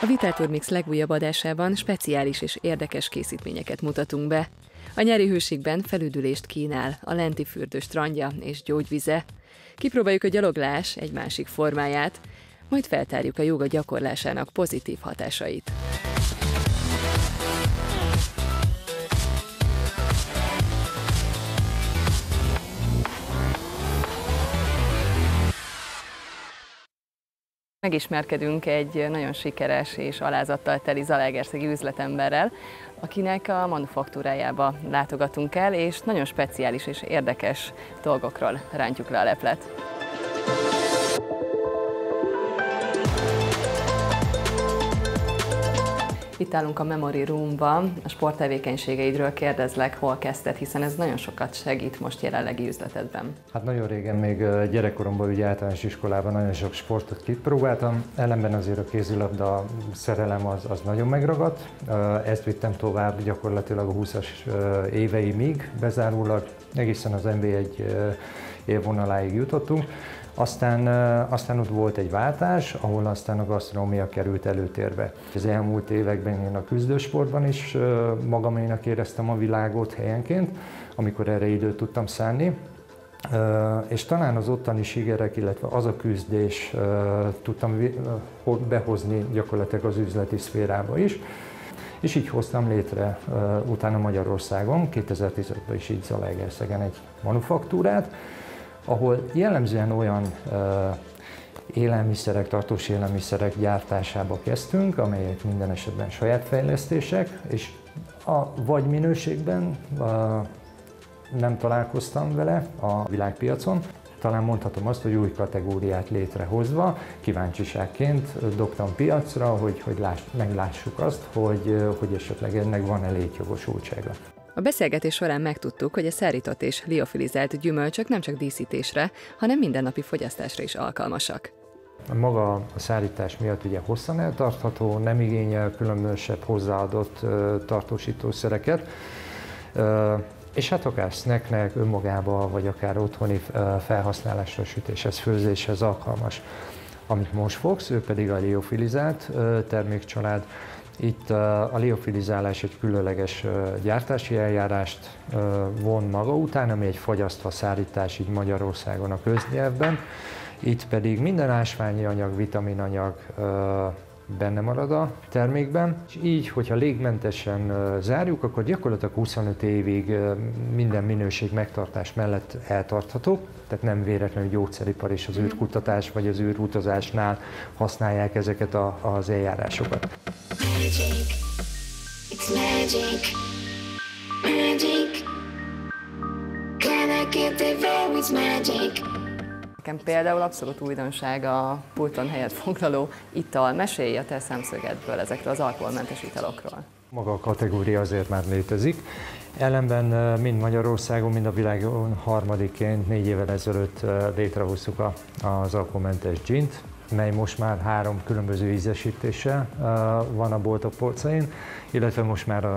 A Vital Mix legújabb adásában speciális és érdekes készítményeket mutatunk be. A nyeri hőségben felüdülést kínál a lenti fürdő strandja és gyógyvize. Kipróbáljuk a gyaloglás egy másik formáját, majd feltárjuk a joga gyakorlásának pozitív hatásait. Megismerkedünk egy nagyon sikeres és alázattal teli zalaegerszegi üzletemberrel, akinek a manufaktúrájába látogatunk el, és nagyon speciális és érdekes dolgokról rántjuk le a leplet. Itt állunk a Memory Room-ban, a sporttevékenységeidről kérdezlek, hol kezdted, hiszen ez nagyon sokat segít most jelenlegi üzletedben. Hát nagyon régen még gyerekkoromban, ugye általános iskolában nagyon sok sportot kipróbáltam, ellenben azért a kézilabda szerelem az, az nagyon megragadt. Ezt vittem tovább gyakorlatilag a 20-as éveimig bezárólag, egészen az NB1 évvonaláig jutottunk. Aztán, aztán ott volt egy váltás, ahol aztán a gasztronómia került előtérbe. Az elmúlt években én a küzdősportban is magaménak éreztem a világot helyenként, amikor erre időt tudtam szánni. És talán az ottani sikerek, illetve az a küzdés tudtam behozni gyakorlatilag az üzleti szférába is. És így hoztam létre utána Magyarországon, 2015-ben is így Zalaegerszegen egy manufaktúrát, ahol jellemzően olyan élelmiszerek, tartós élelmiszerek gyártásába kezdtünk, amelyek minden esetben saját fejlesztések, és a vagy minőségben a, nem találkoztam vele a világpiacon. Talán mondhatom azt, hogy új kategóriát létrehozva, kíváncsiságként dobtam piacra, hogy, hogy láss, meglássuk azt, hogy, hogy esetleg ennek van-e létjogosultsága. A beszélgetés során megtudtuk, hogy a szárított és liofilizált gyümölcsök nem csak díszítésre, hanem mindennapi fogyasztásra is alkalmasak. Maga a szárítás miatt ugye hosszan eltartható, nem igényel különösebb hozzáadott tartósítószereket, és hát akár snacknek, önmagába, vagy akár otthoni felhasználásra, sütéshez, főzéshez alkalmas. Amit most fogsz, ő pedig a liofilizált termékcsalád, itt a liofilizálás egy különleges gyártási eljárást von maga után, ami egy fagyasztva szárítás így Magyarországon a köznyelvben. Itt pedig minden ásványi anyag, vitaminanyag benne marad a termékben, és így, hogyha légmentesen zárjuk, akkor gyakorlatilag 25 évig minden minőség megtartás mellett eltartható, tehát nem véletlenül gyógyszeripar és az űrkutatás vagy az űrutazásnál használják ezeket a, az eljárásokat. Magic. It's magic. Magic. Can I get magic? Nekem például abszolút újdonság a pulton helyet foglaló ital. Mesélj a te szemszögedből ezekről az alkoholmentes italokról. Maga a kategória azért már létezik. Ellenben mind Magyarországon, mind a világon harmadiként négy évvel ezelőtt létrehoztuk az alkoholmentes gint, mely most már három különböző ízesítése van a boltok polcain, illetve most már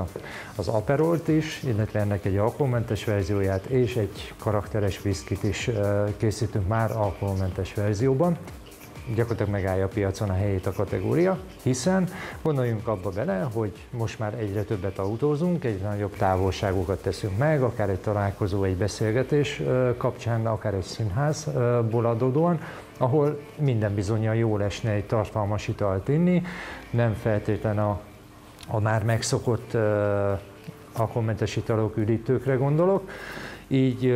az Aperolt is, illetve ennek egy alkoholmentes verzióját és egy karakteres viszkit is készítünk már alkoholmentes verzióban. Gyakorlatilag megállja a piacon a helyét a kategória, hiszen gondoljunk abba bele, hogy most már egyre többet autózunk, egyre nagyobb távolságokat teszünk meg, akár egy találkozó, egy beszélgetés kapcsán, akár egy színházból adódóan, ahol minden bizonyal jól esne egy tartalmas italt inni, nem feltétlen a, a már megszokott alkoholmentes italok, üdítőkre gondolok, így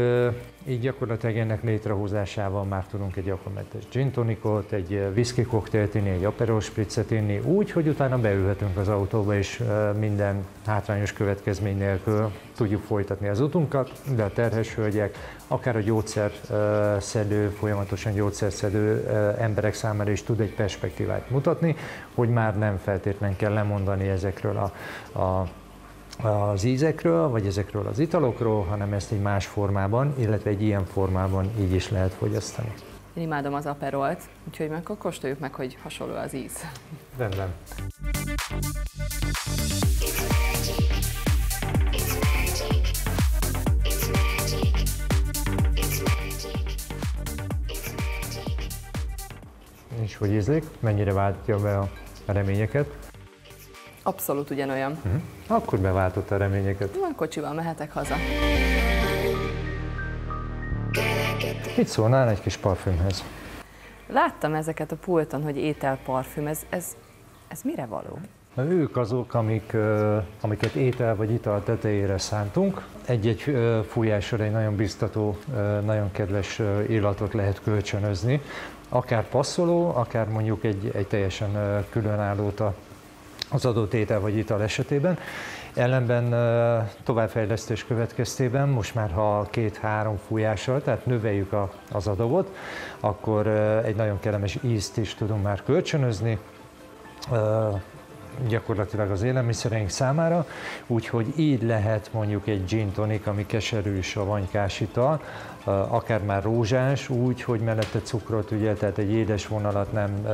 így gyakorlatilag ennek létrehozásával már tudunk egy alkoholmentes gin tonicot, egy whisky koktélt inni, egy aperol spritzet inni, úgy, hogy utána beülhetünk az autóba, és minden hátrányos következmény nélkül tudjuk folytatni az utunkat, de a terhes hölgyek, akár a gyógyszerszedő, folyamatosan gyógyszerszedő emberek számára is tud egy perspektívát mutatni, hogy már nem feltétlenül kell lemondani ezekről a, a az ízekről, vagy ezekről az italokról, hanem ezt egy más formában, illetve egy ilyen formában így is lehet fogyasztani. Én imádom az aperolt, úgyhogy meg akkor kóstoljuk meg, hogy hasonló az íz. Rendben. És hogy ízlik? Mennyire váltja be a a reményeket? Abszolút ugyanolyan. Uh-huh. Akkor beváltott a reményeket. Na, kocsival mehetek haza. Mit szólnál egy kis parfümhez? Láttam ezeket a pulton, hogy ételparfüm, ez, ez, ez mire való? Na, ők azok, amik, amiket étel vagy ital tetejére szántunk. Egy-egy fújásra egy nagyon biztató, nagyon kedves illatot lehet kölcsönözni. Akár passzoló, akár mondjuk egy, egy teljesen különállót az adott étel vagy ital esetében. Ellenben továbbfejlesztés következtében most már ha két-három fújással, tehát növeljük a, az adagot, akkor egy nagyon kellemes ízt is tudunk már kölcsönözni gyakorlatilag az élelmiszereink számára, úgyhogy így lehet mondjuk egy gin tonic, ami keserű savanykás ital, akár már rózsás, úgy, hogy mellette cukrot, ugye, tehát egy édes vonalat nem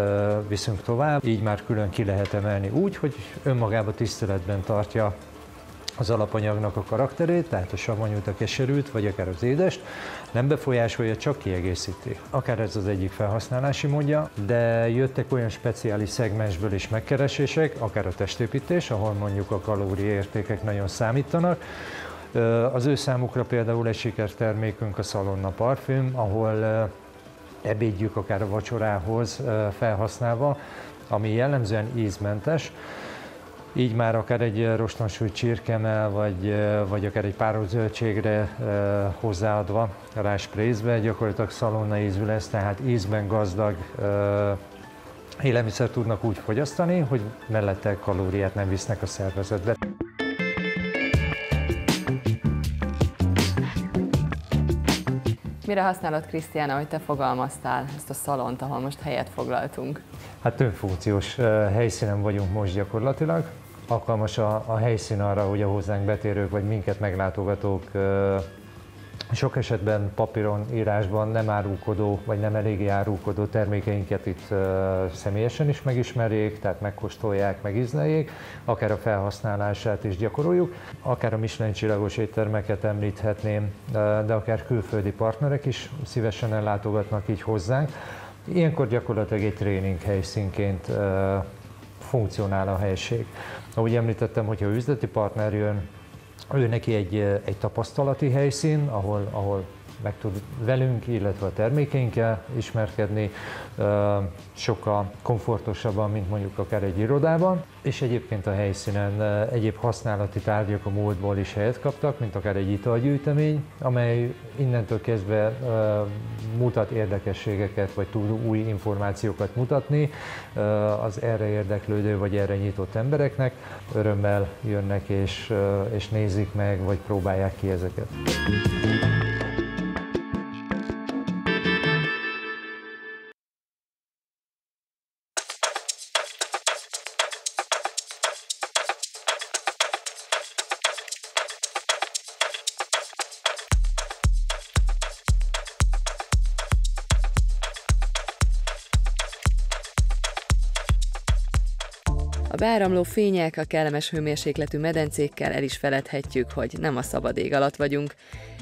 viszünk tovább, így már külön ki lehet emelni úgy, hogy önmagába tiszteletben tartja az alapanyagnak a karakterét, tehát a savanyút, a keserűt, vagy akár az édest, nem befolyásolja, csak kiegészíti. Akár ez az egyik felhasználási módja, de jöttek olyan speciális szegmensből is megkeresések, akár a testépítés, ahol mondjuk a kalóriaértékek nagyon számítanak, az ő számukra például egy sikertermékünk a Szalonna parfüm, ahol ebédjük akár a vacsorához felhasználva, ami jellemzően ízmentes, így már akár egy rostonsúly csirkemel, vagy, vagy akár egy páros zöldségre hozzáadva, rásprézve, gyakorlatilag szalonna ízű lesz, tehát ízben gazdag élelmiszer tudnak úgy fogyasztani, hogy mellette kalóriát nem visznek a szervezetbe. Mire használod, Krisztiána, hogy te fogalmaztál ezt a szalont, ahol most helyet foglaltunk? Hát többfunkciós helyszínen vagyunk most gyakorlatilag. Alkalmas a, a helyszín arra, hogy a hozzánk betérők vagy minket meglátogatók sok esetben papíron, írásban nem árulkodó, vagy nem eléggé árulkodó termékeinket itt személyesen is megismerjék, tehát megkóstolják, megízleljék, akár a felhasználását is gyakoroljuk, akár a Michelin csillagos éttermeket említhetném, de akár külföldi partnerek is szívesen ellátogatnak így hozzánk. Ilyenkor gyakorlatilag egy tréning helyszínként funkcionál a helység. Ahogy említettem, hogyha üzleti partner jön, ő neki egy, egy tapasztalati helyszín, ahol, ahol meg tud velünk, illetve a termékeinkkel ismerkedni, sokkal komfortosabban, mint mondjuk akár egy irodában, és egyébként a helyszínen egyéb használati tárgyak a múltból is helyet kaptak, mint akár egy italgyűjtemény, amely innentől kezdve mutat érdekességeket, vagy tud új információkat mutatni az erre érdeklődő, vagy erre nyitott embereknek. Örömmel jönnek és, és nézik meg, vagy próbálják ki ezeket. Beáramló fények, a kellemes hőmérsékletű medencékkel el is feledhetjük, hogy nem a szabad ég alatt vagyunk.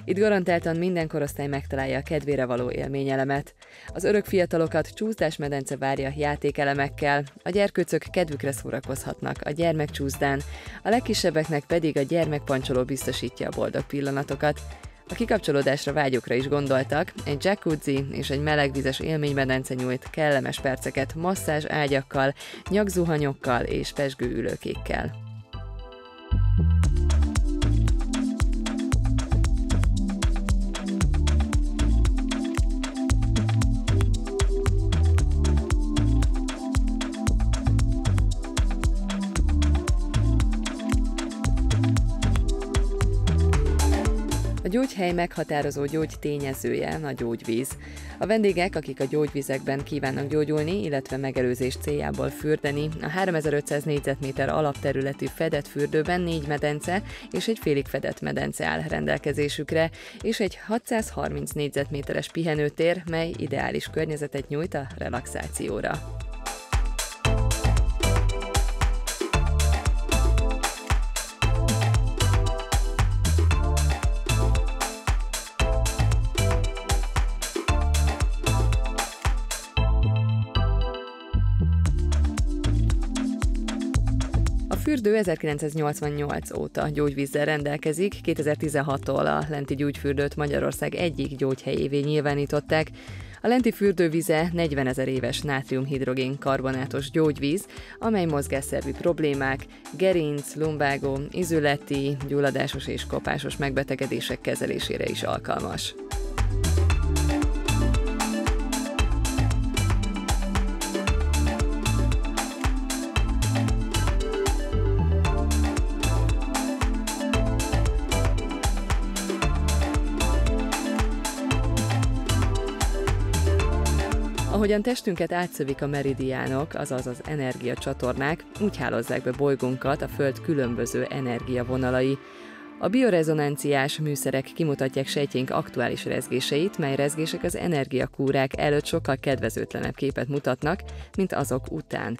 Itt garantáltan minden korosztály megtalálja a kedvére való élményelemet. Az örök fiatalokat csúszdás medence várja játékelemekkel, a gyerkőcök kedvükre szórakozhatnak a gyermekcsúszdán, a legkisebbeknek pedig a gyermekpancsoló biztosítja a boldog pillanatokat. A kikapcsolódásra vágyokra is gondoltak, egy jacuzzi és egy melegvizes élménymedence nyújt kellemes perceket masszázs ágyakkal, nyakzuhanyokkal és pesgő ülőkékkel. Gyógyhely meghatározó gyógytényezője a gyógyvíz. A vendégek, akik a gyógyvizekben kívánnak gyógyulni, illetve megelőzés céljából fürdeni, a 3500 négyzetméter alapterületű fedett fürdőben négy medence és egy félig fedett medence áll rendelkezésükre, és egy 630 négyzetméteres pihenőtér, mely ideális környezetet nyújt a relaxációra. Fürdő 1988 óta gyógyvízzel rendelkezik, 2016-tól a Lenti gyógyfürdőt Magyarország egyik gyógyhelyévé nyilvánították, a lenti fürdővize 40 ezer éves nátriumhidrogén karbonátos gyógyvíz, amely mozgásszervi problémák, gerinc, lumbágó, izületi, gyulladásos és kopásos megbetegedések kezelésére is alkalmas. Ahogyan testünket átszövik a meridiánok, azaz az energiacsatornák, úgy hálózzák be bolygónkat a Föld különböző energiavonalai. A biorezonanciás műszerek kimutatják sejtjénk aktuális rezgéseit, mely rezgések az energiakúrák előtt sokkal kedvezőtlenebb képet mutatnak, mint azok után.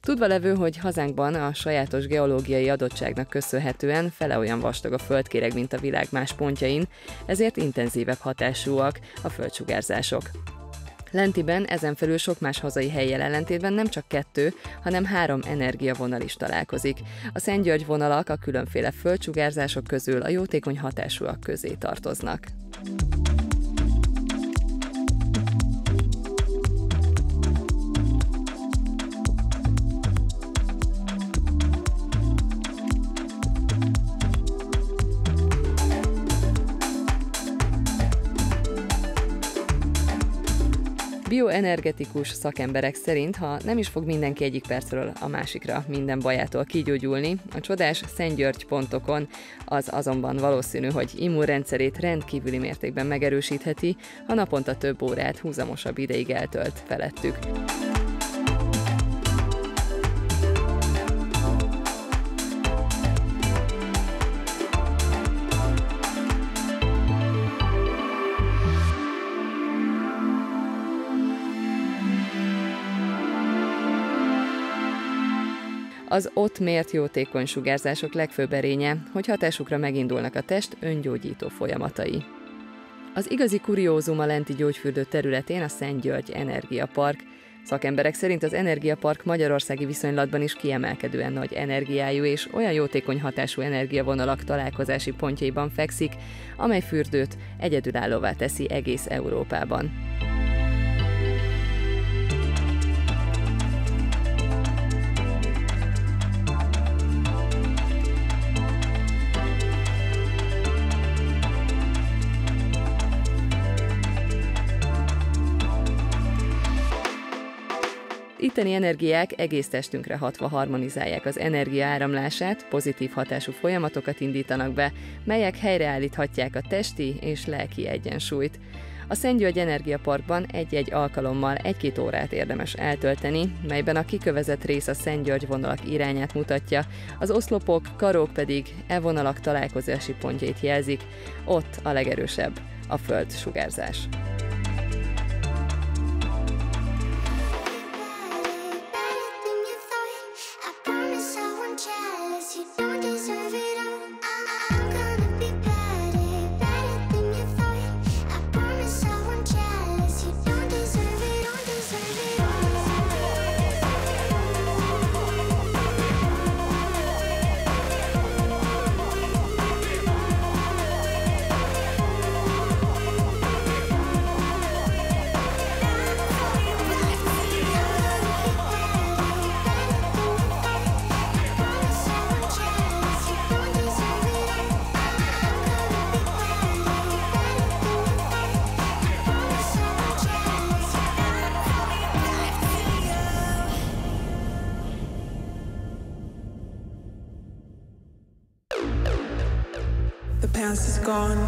Tudva levő, hogy hazánkban a sajátos geológiai adottságnak köszönhetően fele olyan vastag a földkéreg, mint a világ más pontjain, ezért intenzívebb hatásúak a földsugárzások. Lentiben ezen felül sok más hazai helyjel ellentétben nem csak kettő, hanem három energiavonal is találkozik. A Szent György vonalak a különféle földsugárzások közül a jótékony hatásúak közé tartoznak. Bioenergetikus szakemberek szerint, ha nem is fog mindenki egyik percről a másikra minden bajától kigyógyulni, a csodás szentgyörgy.okon az azonban valószínű, hogy immunrendszerét rendkívüli mértékben megerősítheti, ha naponta több órát húzamosabb ideig eltölt felettük. Az ott mért jótékony sugárzások legfőbb erénye, hogy hatásukra megindulnak a test öngyógyító folyamatai. Az igazi kuriózum a lenti gyógyfürdő területén a Szent György Energiapark. Szakemberek szerint az Energiapark magyarországi viszonylatban is kiemelkedően nagy energiájú és olyan jótékony hatású energiavonalak találkozási pontjaiban fekszik, amely fürdőt egyedülállóvá teszi egész Európában. Itteni energiák egész testünkre hatva harmonizálják az energia áramlását, pozitív hatású folyamatokat indítanak be, melyek helyreállíthatják a testi és lelki egyensúlyt. A Szent György Energiaparkban egy-egy alkalommal egy-két órát érdemes eltölteni, melyben a kikövezett rész a Szent György vonalak irányát mutatja, az oszlopok, karók pedig e vonalak találkozási pontjait jelzik, ott a legerősebb a föld sugárzás. Past is gone.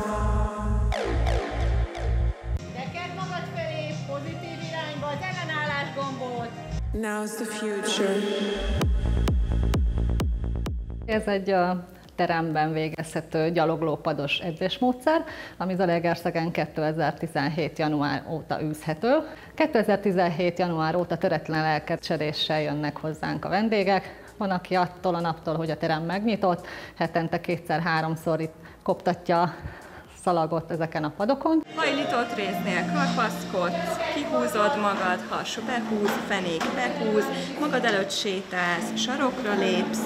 Tekerd magad felé, pozitív irányba, az ellenállás gombot. Now's the future. Ez egy a teremben végezhető gyaloglópados edzésmódszer, ami Zalaegerszegen 2017. január óta űzhető. 2017. január óta töretlen lelkedsedéssel jönnek hozzánk a vendégek, van, aki attól a naptól, hogy a terem megnyitott, hetente kétszer-háromszor itt koptatja szalagot ezeken a padokon. Hajlított résznél karpaszkodsz, kihúzod magad, has behúz, fenék behúz, magad előtt sétálsz, sarokra lépsz,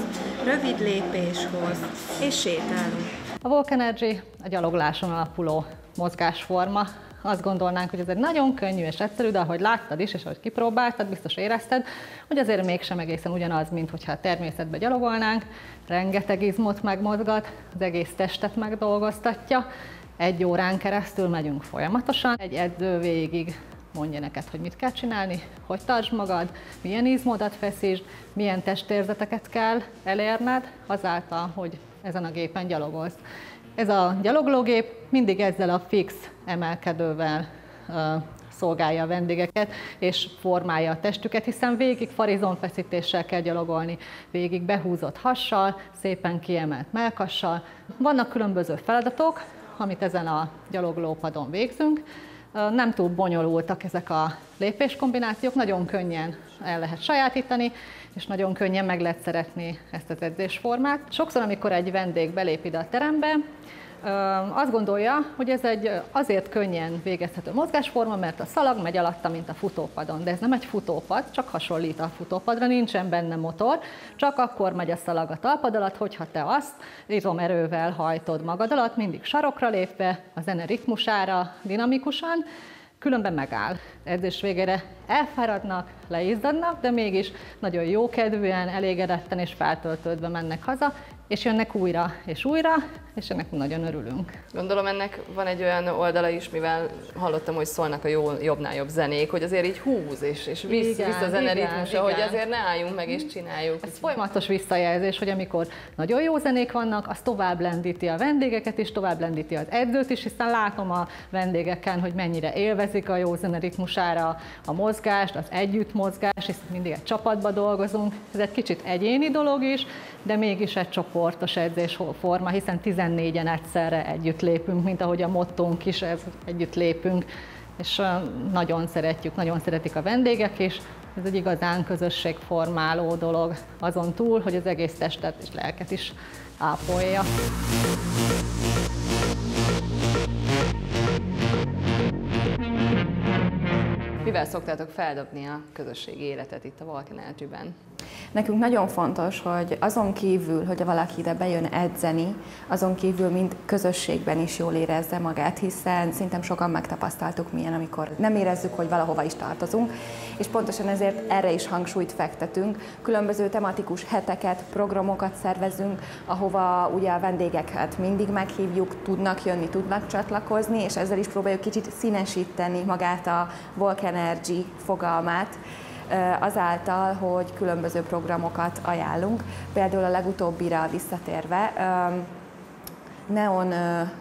rövid lépéshoz, és sétálunk. A Walk Energy a gyalogláson alapuló mozgásforma. Azt gondolnánk, hogy ez egy nagyon könnyű és egyszerű, de ahogy láttad is, és ahogy kipróbáltad, biztos érezted, hogy azért mégsem egészen ugyanaz, mint hogyha a természetbe gyalogolnánk. Rengeteg izmot megmozgat, az egész testet megdolgoztatja. Egy órán keresztül megyünk folyamatosan. Egy edző végig mondja neked, hogy mit kell csinálni, hogy tartsd magad, milyen izmodat feszítsd, milyen testérzeteket kell elérned, azáltal, hogy ezen a gépen gyalogolsz. Ez a gyaloglógép mindig ezzel a fix emelkedővel szolgálja a vendégeket, és formálja a testüket, hiszen végig farizonfeszítéssel kell gyalogolni, végig behúzott hassal, szépen kiemelt melkassal. Vannak különböző feladatok, amit ezen a gyaloglópadon végzünk. Nem túl bonyolultak ezek a lépéskombinációk, nagyon könnyen el lehet sajátítani, és nagyon könnyen meg lehet szeretni ezt az edzésformát. Sokszor, amikor egy vendég belép ide a terembe, azt gondolja, hogy ez egy azért könnyen végezhető mozgásforma, mert a szalag megy alatta, mint a futópadon. De ez nem egy futópad, csak hasonlít a futópadra, nincsen benne motor, csak akkor megy a szalag a talpad alatt, hogyha te azt izomerővel hajtod magad alatt, mindig sarokra lépve, a zene ritmusára, dinamikusan, különben megáll. Edzés végére elfáradnak, leizzadnak, de mégis nagyon jókedvűen, elégedetten és feltöltődve mennek haza, és jönnek újra és újra, és ennek nagyon örülünk. Gondolom ennek van egy olyan oldala is, mivel hallottam, hogy szólnak a jó, jobbnál jobb zenék, hogy azért így húz, és, és visz, igen, visz a zene ritmusa, hogy azért ne álljunk meg és csináljuk. Ez folyamatos visszajelzés, hogy amikor nagyon jó zenék vannak, az tovább lendíti a vendégeket is, tovább lendíti az edzőt is, hiszen látom a vendégeken, hogy mennyire élvezik a jó zene ritmusára a mozgást, az együttmozgást, és mindig egy csapatba dolgozunk. Ez egy kicsit egyéni dolog is, de mégis egy csoportos edzésforma, hiszen 14-en egyszerre együtt lépünk, mint ahogy a mottónk is, ez együtt lépünk, és nagyon szeretjük, nagyon szeretik a vendégek is, ez egy igazán közösségformáló dolog, azon túl, hogy az egész testet és lelket is ápolja. Mivel szoktátok feldobni a közösségi életet itt a ben Nekünk nagyon fontos, hogy azon kívül, hogy valaki ide bejön edzeni, azon kívül mind közösségben is jól érezze magát, hiszen szerintem sokan megtapasztaltuk milyen, amikor nem érezzük, hogy valahova is tartozunk, és pontosan ezért erre is hangsúlyt fektetünk. Különböző tematikus heteket, programokat szervezünk, ahova ugye a vendégeket mindig meghívjuk, tudnak jönni, tudnak csatlakozni, és ezzel is próbáljuk kicsit színesíteni magát a Volk Energy fogalmát, azáltal, hogy különböző programokat ajánlunk. Például a legutóbbira visszatérve, Neon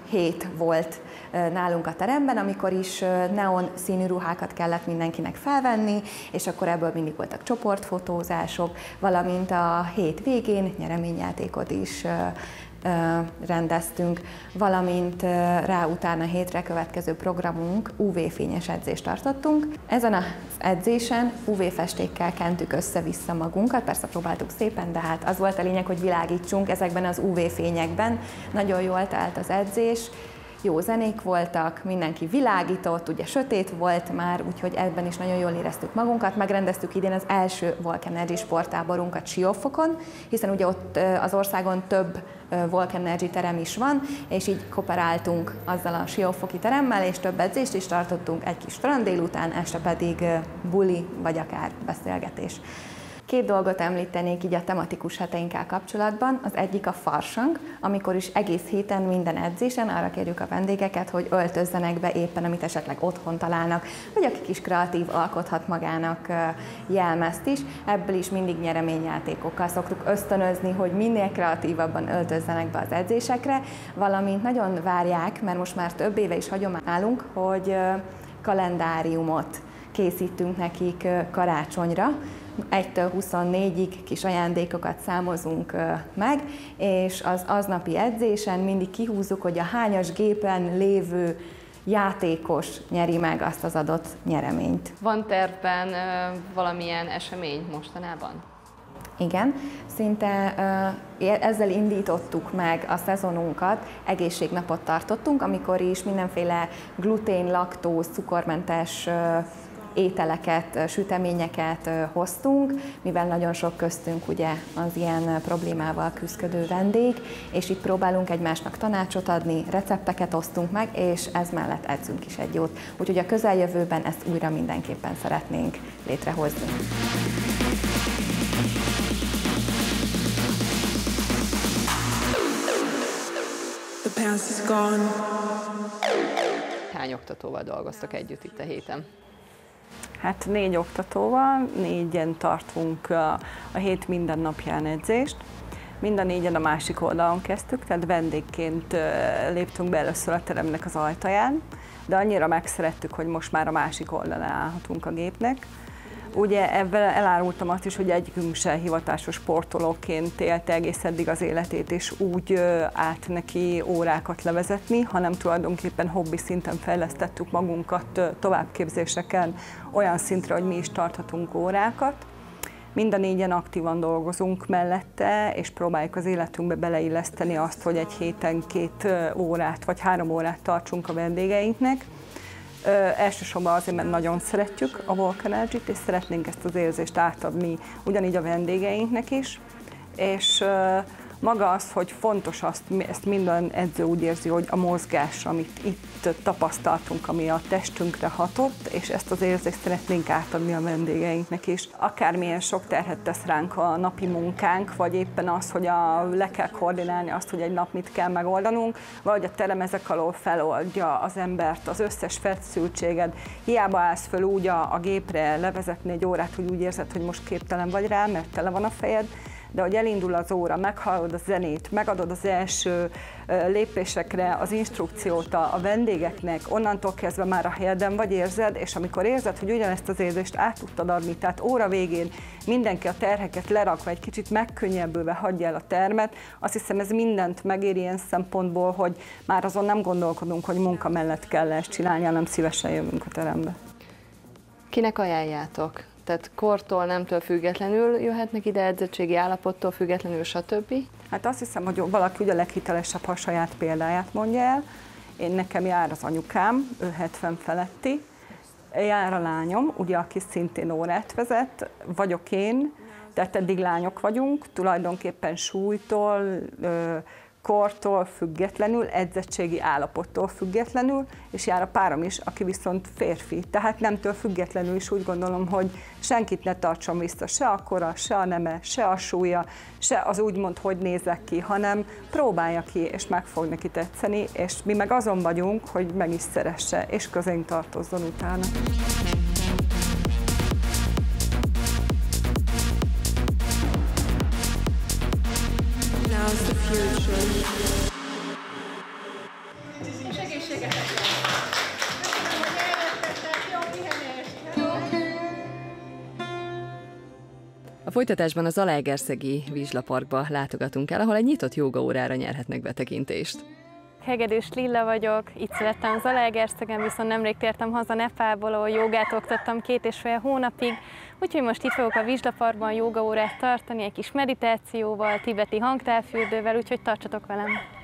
hét volt nálunk a teremben, amikor is neon színű ruhákat kellett mindenkinek felvenni, és akkor ebből mindig voltak csoportfotózások, valamint a hét végén nyereményjátékot is rendeztünk, valamint rá utána hétre következő programunk UV-fényes edzést tartottunk. Ezen az edzésen UV-festékkel kentük össze-vissza magunkat, persze próbáltuk szépen, de hát az volt a lényeg, hogy világítsunk ezekben az UV-fényekben. Nagyon jól telt az edzés, jó zenék voltak, mindenki világított, ugye sötét volt már, úgyhogy ebben is nagyon jól éreztük magunkat. Megrendeztük idén az első Vulcan Energy sporttáborunkat Siófokon, hiszen ugye ott az országon több Vulcan terem is van, és így kooperáltunk azzal a Siófoki teremmel, és több edzést is tartottunk, egy kis strand délután, este pedig buli, vagy akár beszélgetés. Két dolgot említenék így a tematikus heteinkkel kapcsolatban. Az egyik a farsang, amikor is egész héten minden edzésen arra kérjük a vendégeket, hogy öltözzenek be éppen, amit esetleg otthon találnak, vagy akik is kreatív alkothat magának jelmezt is. Ebből is mindig nyereményjátékokkal szoktuk ösztönözni, hogy minél kreatívabban öltözzenek be az edzésekre, valamint nagyon várják, mert most már több éve is hagyományunk, hogy kalendáriumot készítünk nekik karácsonyra, 1-től 24-ig kis ajándékokat számozunk meg, és az aznapi edzésen mindig kihúzzuk, hogy a hányas gépen lévő játékos nyeri meg azt az adott nyereményt. Van tervben valamilyen esemény mostanában? Igen, szinte ezzel indítottuk meg a szezonunkat, egészségnapot tartottunk, amikor is mindenféle glutén, laktóz, cukormentes ételeket, süteményeket hoztunk, mivel nagyon sok köztünk ugye az ilyen problémával küzdő vendég, és itt próbálunk egymásnak tanácsot adni, recepteket osztunk meg, és ez mellett edzünk is egy jót. Úgyhogy a közeljövőben ezt újra mindenképpen szeretnénk létrehozni. The past is gone. Hány oktatóval dolgoztak együtt itt a héten? Hát négy oktatóval, négyen tartunk a, hét minden napján edzést. Mind a négyen a másik oldalon kezdtük, tehát vendégként léptünk be először a teremnek az ajtaján, de annyira megszerettük, hogy most már a másik oldalán állhatunk a gépnek. Ugye ebben elárultam azt is, hogy egyikünk se hivatásos sportolóként élte egész eddig az életét, és úgy állt neki órákat levezetni, hanem tulajdonképpen hobbi szinten fejlesztettük magunkat továbbképzéseken olyan szintre, hogy mi is tarthatunk órákat. Mind a négyen aktívan dolgozunk mellette, és próbáljuk az életünkbe beleilleszteni azt, hogy egy héten két órát vagy három órát tartsunk a vendégeinknek Elsősorban azért, mert nagyon szeretjük a Energy-t, és szeretnénk ezt az érzést átadni ugyanígy a vendégeinknek is, és ö, maga az, hogy fontos azt, ezt minden edző úgy érzi, hogy a mozgás, amit itt tapasztaltunk, ami a testünkre hatott, és ezt az érzést szeretnénk átadni a vendégeinknek is. Akármilyen sok terhet tesz ránk a napi munkánk, vagy éppen az, hogy a, le kell koordinálni azt, hogy egy nap mit kell megoldanunk, vagy a terem ezek alól feloldja az embert, az összes feszültséged. Hiába állsz föl úgy a, a gépre levezetni egy órát, hogy úgy érzed, hogy most képtelen vagy rá, mert tele van a fejed, de hogy elindul az óra, meghallod a zenét, megadod az első lépésekre az instrukciót a vendégeknek, onnantól kezdve már a helyeden vagy érzed, és amikor érzed, hogy ugyanezt az érzést át tudtad adni, tehát óra végén mindenki a terheket lerakva, egy kicsit megkönnyebbülve hagyja el a termet, azt hiszem ez mindent megéri ilyen szempontból, hogy már azon nem gondolkodunk, hogy munka mellett kell ezt csinálni, hanem szívesen jövünk a terembe. Kinek ajánljátok? Tehát kortól, nemtől függetlenül jöhetnek ide, edzettségi állapottól függetlenül, stb. Hát azt hiszem, hogy valaki ugye a leghitelesebb, ha a saját példáját mondja el. Én nekem jár az anyukám, ő 70 feletti, jár a lányom, ugye, aki szintén órát vezet, vagyok én, tehát eddig lányok vagyunk, tulajdonképpen súlytól, kortól függetlenül, edzettségi állapottól függetlenül, és jár a párom is, aki viszont férfi. Tehát nemtől függetlenül is úgy gondolom, hogy senkit ne tartson vissza, se a kora, se a neme, se a súlya, se az úgymond, hogy nézek ki, hanem próbálja ki, és meg fog neki tetszeni, és mi meg azon vagyunk, hogy meg is szeresse, és közénk tartozzon utána. Folytatásban az Zalaegerszegi Vizslaparkba látogatunk el, ahol egy nyitott jogaórára nyerhetnek betekintést. Hegedűs Lilla vagyok, itt születtem Zalaegerszegen, viszont nemrég tértem haza Nepálból, ahol jogát oktattam két és fél hónapig, úgyhogy most itt fogok a Vizslaparkban jogaórát tartani, egy kis meditációval, tibeti hangtávfürdővel, úgyhogy tartsatok velem!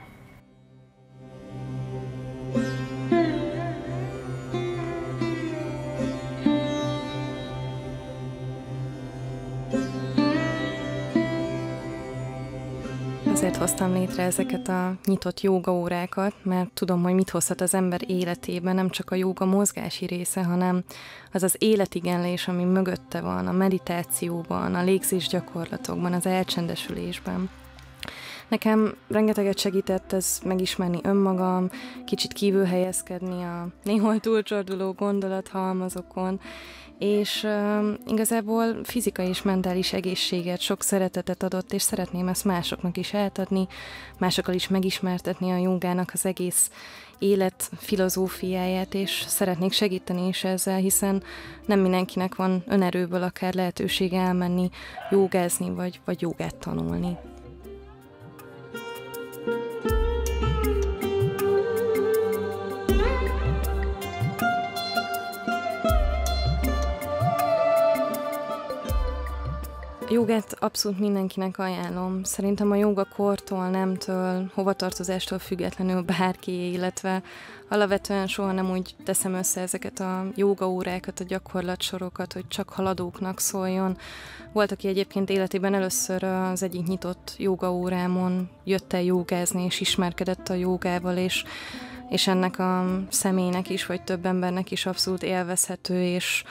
Azért hoztam létre ezeket a nyitott jogaórákat, mert tudom, hogy mit hozhat az ember életében, nem csak a joga mozgási része, hanem az az életigenlés, ami mögötte van, a meditációban, a légzés gyakorlatokban, az elcsendesülésben. Nekem rengeteget segített ez megismerni önmagam, kicsit kívül helyezkedni a néhol túlcsorduló gondolathalmazokon, és uh, igazából fizikai és mentális egészséget, sok szeretetet adott, és szeretném ezt másoknak is átadni, másokkal is megismertetni a jogának az egész élet filozófiáját, és szeretnék segíteni is ezzel, hiszen nem mindenkinek van önerőből akár lehetősége elmenni jogázni, vagy, vagy jogát tanulni. Jogát abszolút mindenkinek ajánlom. Szerintem a joga kortól, nemtől, hovatartozástól függetlenül bárki, illetve alapvetően soha nem úgy teszem össze ezeket a jogaórákat, a gyakorlatsorokat, hogy csak haladóknak szóljon. Volt, aki egyébként életében először az egyik nyitott jogaórámon jött el jogázni, és ismerkedett a jogával, és és ennek a személynek is, vagy több embernek is abszolút élvezhető, és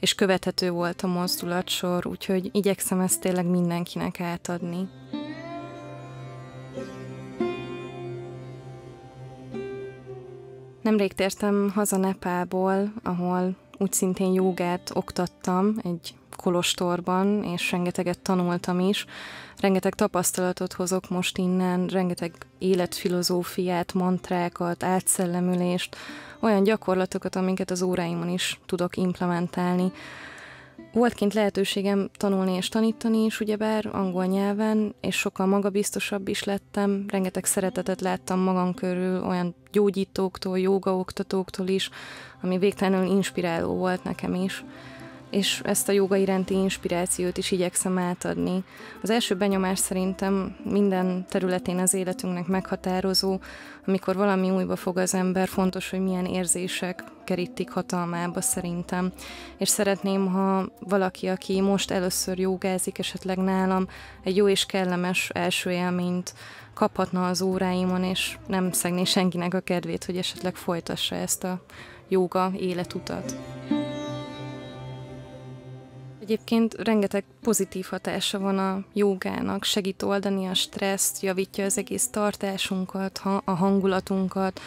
és követhető volt a mozdulatsor, úgyhogy igyekszem ezt tényleg mindenkinek átadni. Nemrég tértem haza Nepából, ahol úgy szintén jogát oktattam egy kolostorban, és rengeteget tanultam is. Rengeteg tapasztalatot hozok most innen, rengeteg életfilozófiát, mantrákat, átszellemülést, olyan gyakorlatokat, amiket az óráimon is tudok implementálni. Volt kint lehetőségem tanulni és tanítani is, ugyebár angol nyelven, és sokkal magabiztosabb is lettem, rengeteg szeretetet láttam magam körül, olyan gyógyítóktól, jogaoktatóktól is, ami végtelenül inspiráló volt nekem is és ezt a joga iránti inspirációt is igyekszem átadni. Az első benyomás szerintem minden területén az életünknek meghatározó, amikor valami újba fog az ember, fontos, hogy milyen érzések kerítik hatalmába szerintem. És szeretném, ha valaki, aki most először jogázik, esetleg nálam, egy jó és kellemes első élményt kaphatna az óráimon, és nem szegné senkinek a kedvét, hogy esetleg folytassa ezt a joga életutat. Egyébként rengeteg pozitív hatása van a jogának, segít oldani a stresszt, javítja az egész tartásunkat, a hangulatunkat,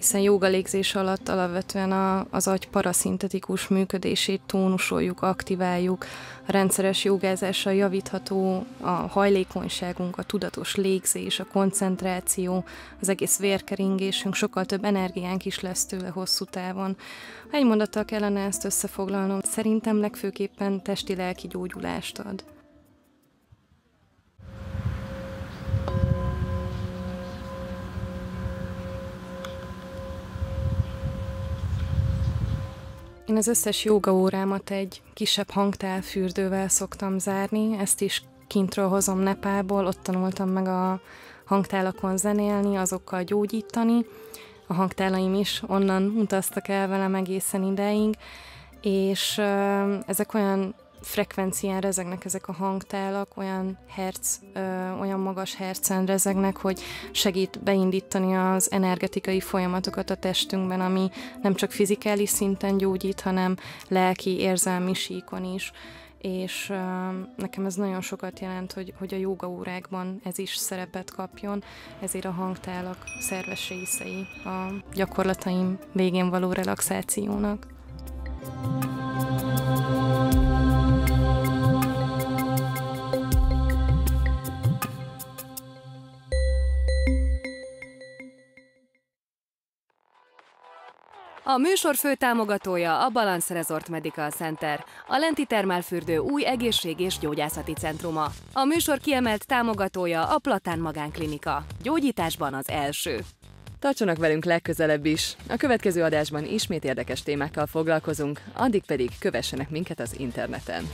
hiszen jogalégzés alatt alapvetően a, az agy paraszintetikus működését tónusoljuk, aktiváljuk, a rendszeres jogázással javítható a hajlékonyságunk, a tudatos légzés, a koncentráció, az egész vérkeringésünk, sokkal több energiánk is lesz tőle hosszú távon. Ha egy mondattal kellene ezt összefoglalnom, szerintem legfőképpen testi-lelki gyógyulást ad. Én az összes jogaórámat egy kisebb hangtálfürdővel szoktam zárni, ezt is kintről hozom Nepából, ott tanultam meg a hangtálakon zenélni, azokkal gyógyítani. A hangtálaim is onnan utaztak el velem egészen ideig, és ezek olyan frekvencián rezegnek ezek a hangtálak, olyan herc, ö, olyan magas hercen rezegnek, hogy segít beindítani az energetikai folyamatokat a testünkben, ami nem csak fizikális szinten gyógyít, hanem lelki, érzelmi síkon is és uh, nekem ez nagyon sokat jelent, hogy, hogy a joga órákban ez is szerepet kapjon, ezért a hangtálak szerves részei a gyakorlataim végén való relaxációnak. A műsor fő támogatója a Balance Resort Medical Center, a Lenti Termálfürdő új egészség- és gyógyászati centruma. A műsor kiemelt támogatója a Platán Magánklinika, gyógyításban az első. Tartsanak velünk legközelebb is. A következő adásban ismét érdekes témákkal foglalkozunk, addig pedig kövessenek minket az interneten.